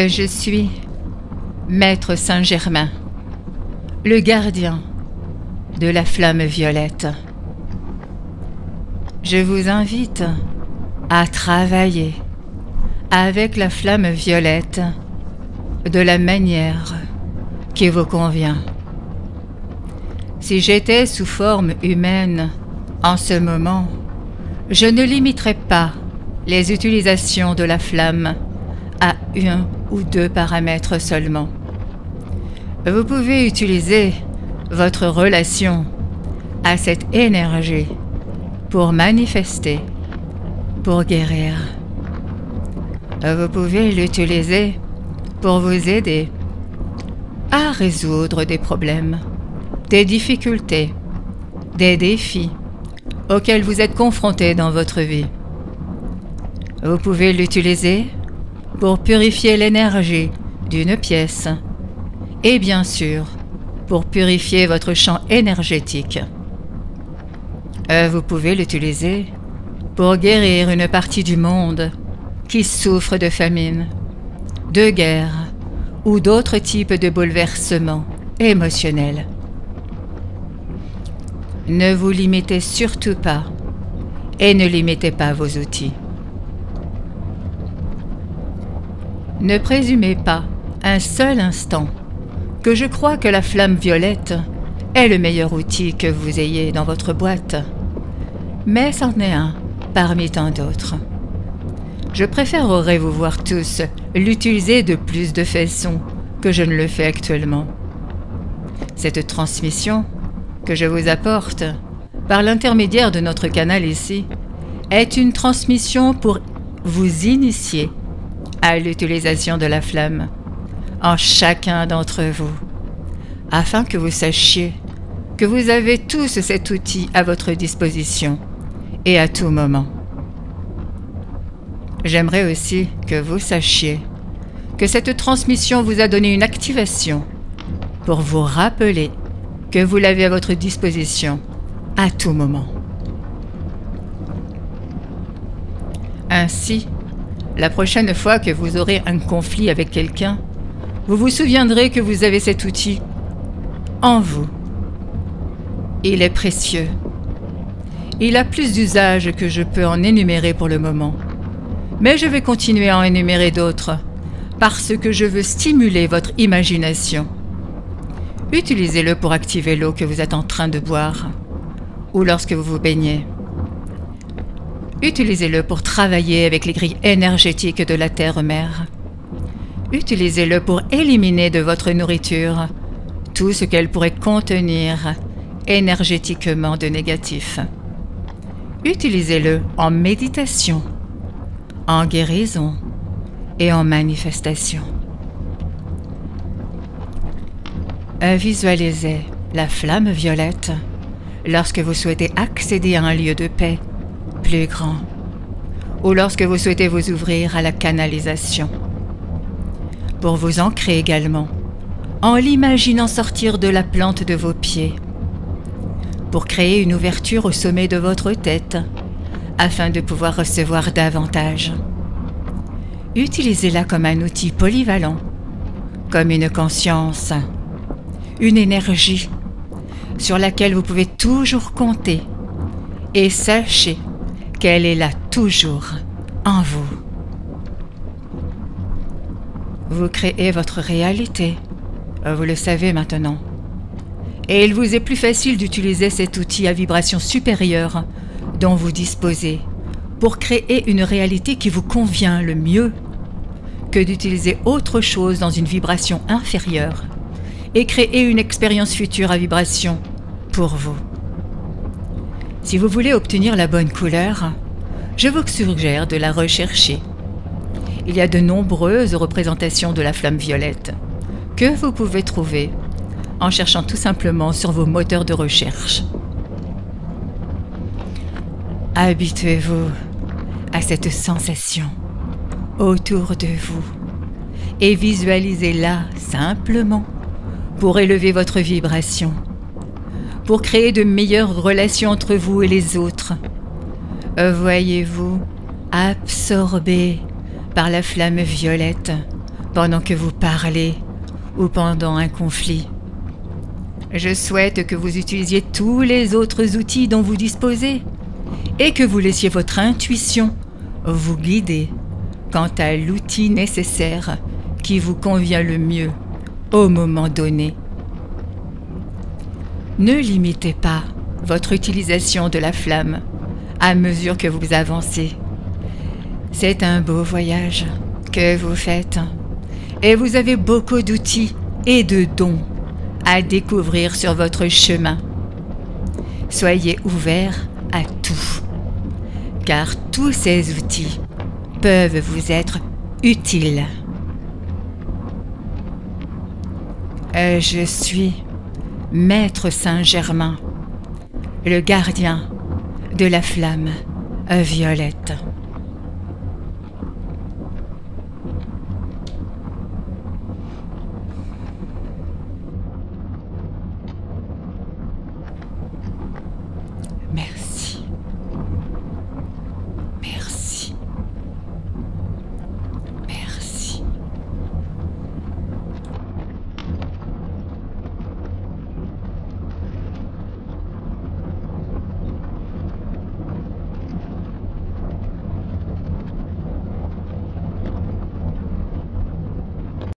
Euh, Je suis Maître Saint-Germain, le gardien de la flamme violette. Je vous invite à travailler avec la flamme violette de la manière qui vous convient. Si j'étais sous forme humaine en ce moment, je ne limiterais pas les utilisations de la flamme à un ou deux paramètres seulement. Vous pouvez utiliser votre relation à cette énergie pour manifester, pour guérir. Vous pouvez l'utiliser pour vous aider à résoudre des problèmes, des difficultés, des défis auxquels vous êtes confrontés dans votre vie. Vous pouvez l'utiliser pour purifier l'énergie d'une pièce et bien sûr pour purifier votre champ énergétique. Euh, vous pouvez l'utiliser pour guérir une partie du monde qui souffre de famine, de guerre ou d'autres types de bouleversements émotionnels. Ne vous limitez surtout pas et ne limitez pas vos outils. Ne présumez pas un seul instant que je crois que la flamme violette est le meilleur outil que vous ayez dans votre boîte. Mais c'en est un parmi tant d'autres. Je préférerais vous voir tous l'utiliser de plus de façons que je ne le fais actuellement. Cette transmission que je vous apporte, par l'intermédiaire de notre canal ici, est une transmission pour vous initier à l'utilisation de la flamme en chacun d'entre vous, afin que vous sachiez que vous avez tous cet outil à votre disposition et à tout moment. J'aimerais aussi que vous sachiez que cette transmission vous a donné une activation pour vous rappeler que vous l'avez à votre disposition à tout moment. Ainsi, la prochaine fois que vous aurez un conflit avec quelqu'un, vous vous souviendrez que vous avez cet outil en vous. Il est précieux. Il a plus d'usages que je peux en énumérer pour le moment. Mais je vais continuer à en énumérer d'autres, parce que je veux stimuler votre imagination. Utilisez-le pour activer l'eau que vous êtes en train de boire, ou lorsque vous vous baignez. Utilisez-le pour travailler avec les grilles énergétiques de la Terre-Mère. Utilisez-le pour éliminer de votre nourriture tout ce qu'elle pourrait contenir énergétiquement de négatif. Utilisez-le en méditation, en guérison et en manifestation. Visualisez la flamme violette lorsque vous souhaitez accéder à un lieu de paix plus grand ou lorsque vous souhaitez vous ouvrir à la canalisation. Pour vous ancrer également, en l'imaginant sortir de la plante de vos pieds, pour créer une ouverture au sommet de votre tête, afin de pouvoir recevoir davantage. Utilisez-la comme un outil polyvalent, comme une conscience, une énergie sur laquelle vous pouvez toujours compter, et sachez qu'elle est là toujours en vous. Vous créez votre réalité, vous le savez maintenant. Et il vous est plus facile d'utiliser cet outil à vibration supérieure dont vous disposez pour créer une réalité qui vous convient le mieux que d'utiliser autre chose dans une vibration inférieure et créer une expérience future à vibration pour vous. Si vous voulez obtenir la bonne couleur, je vous suggère de la rechercher. Il y a de nombreuses représentations de la flamme violette que vous pouvez trouver en cherchant tout simplement sur vos moteurs de recherche. Habituez-vous à cette sensation autour de vous et visualisez-la simplement pour élever votre vibration, pour créer de meilleures relations entre vous et les autres. Voyez-vous absorbé par la flamme violette pendant que vous parlez ou pendant un conflit. Je souhaite que vous utilisiez tous les autres outils dont vous disposez et que vous laissiez votre intuition vous guider quant à l'outil nécessaire qui vous convient le mieux au moment donné. Ne limitez pas votre utilisation de la flamme à mesure que vous avancez. C'est un beau voyage que vous faites et vous avez beaucoup d'outils et de dons à découvrir sur votre chemin. Soyez ouverts à tout, car tous ces outils peuvent vous être utiles. Euh, je suis Maître Saint-Germain, le gardien de la flamme violette.